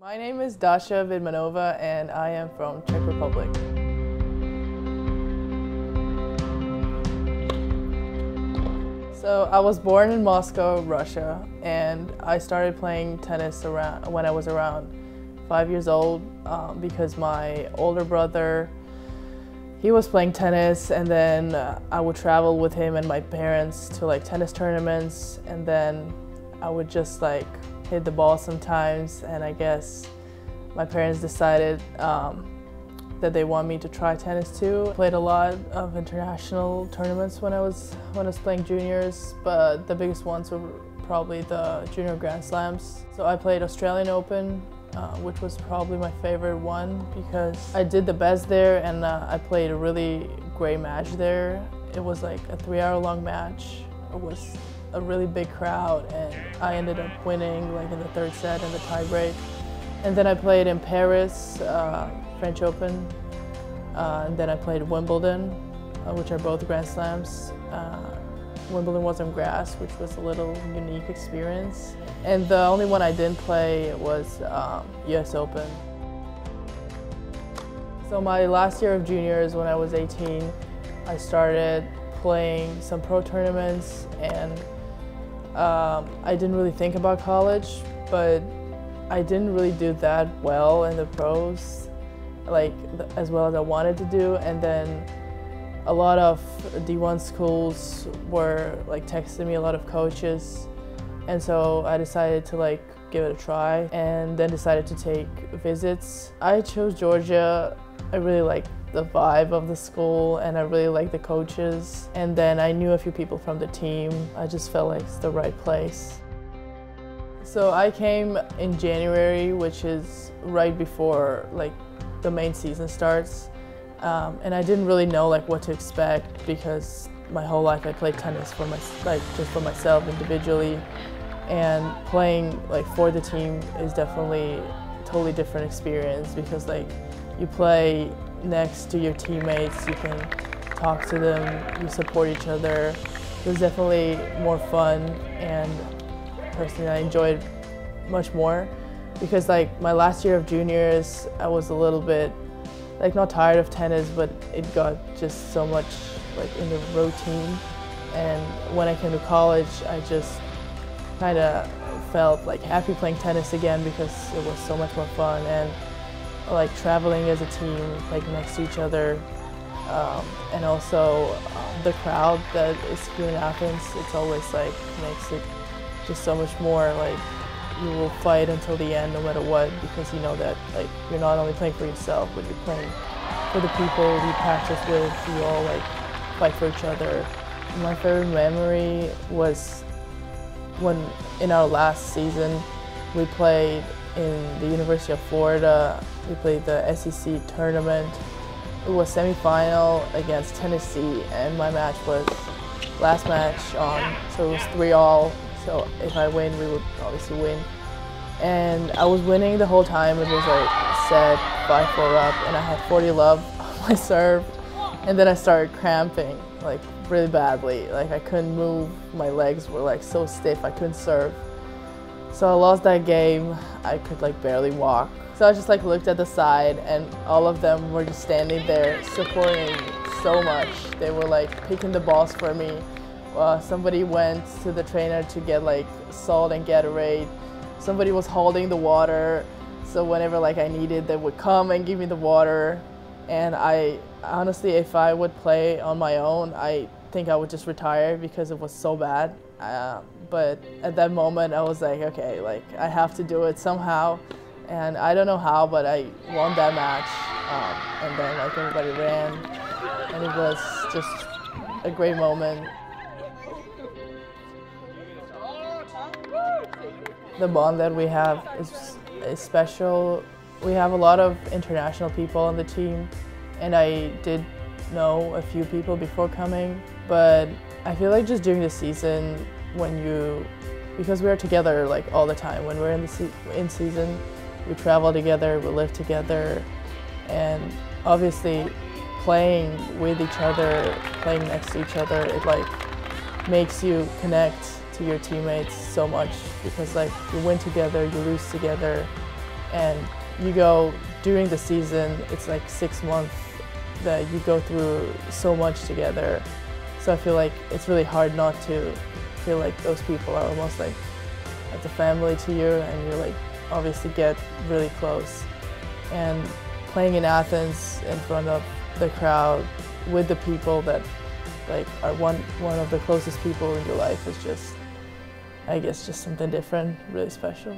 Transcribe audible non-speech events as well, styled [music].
My name is Dasha Vidmanova and I am from Czech Republic. So I was born in Moscow, Russia, and I started playing tennis around when I was around five years old um, because my older brother he was playing tennis and then uh, I would travel with him and my parents to like tennis tournaments and then I would just like hit the ball sometimes and I guess my parents decided um, that they want me to try tennis too. I played a lot of international tournaments when I was when I was playing juniors, but the biggest ones were probably the junior grand slams. So I played Australian Open, uh, which was probably my favorite one because I did the best there and uh, I played a really great match there. It was like a three hour long match. It was a really big crowd and I ended up winning like in the third set and the tiebreak. And then I played in Paris, uh, French Open, uh, and then I played Wimbledon, uh, which are both Grand Slams. Uh, Wimbledon was on grass, which was a little unique experience. And the only one I didn't play was um, US Open. So my last year of juniors, when I was 18, I started playing some pro tournaments and um, I didn't really think about college, but I didn't really do that well in the pros, like as well as I wanted to do. And then a lot of D1 schools were like texting me, a lot of coaches. And so I decided to like give it a try and then decided to take visits. I chose Georgia. I really liked the vibe of the school and I really liked the coaches. And then I knew a few people from the team. I just felt like it's the right place. So I came in January, which is right before like the main season starts. Um, and I didn't really know like what to expect because my whole life I played tennis for my like just for myself individually, and playing like for the team is definitely a totally different experience because like you play next to your teammates, you can talk to them, you support each other. It was definitely more fun and personally I enjoyed much more because like my last year of juniors I was a little bit like not tired of tennis, but it got just so much like in the routine. And when I came to college, I just kind of felt like happy playing tennis again because it was so much more fun and like traveling as a team, like next to each other. Um, and also um, the crowd that is here in Athens, it's always like makes it just so much more like you will fight until the end no matter what because you know that like you're not only playing for yourself but you're playing for the people you practice with you all like fight for each other my favorite memory was when in our last season we played in the University of Florida we played the SEC tournament it was semifinal against Tennessee and my match was last match on so it was three all so if I win, we would obviously win. And I was winning the whole time. It was like set, 5-4 up, and I had 40 love on [laughs] my serve. And then I started cramping, like really badly. Like I couldn't move. My legs were like so stiff, I couldn't serve. So I lost that game. I could like barely walk. So I just like looked at the side and all of them were just standing there supporting me so much. They were like picking the balls for me uh, somebody went to the trainer to get like salt and Gatorade. Somebody was holding the water, so whenever like I needed, they would come and give me the water. And I honestly, if I would play on my own, I think I would just retire because it was so bad. Uh, but at that moment, I was like, okay, like I have to do it somehow. And I don't know how, but I won that match. Um, and then like everybody ran, and it was just a great moment. The bond that we have is, is special. We have a lot of international people on the team, and I did know a few people before coming, but I feel like just during the season when you, because we are together like all the time, when we're in the se in season, we travel together, we live together, and obviously playing with each other, playing next to each other, it like makes you connect to your teammates so much because like you win together, you lose together, and you go during the season. It's like six months that you go through so much together. So I feel like it's really hard not to feel like those people are almost like as a family to you, and you like obviously get really close. And playing in Athens in front of the crowd with the people that like are one one of the closest people in your life is just I guess just something different, really special.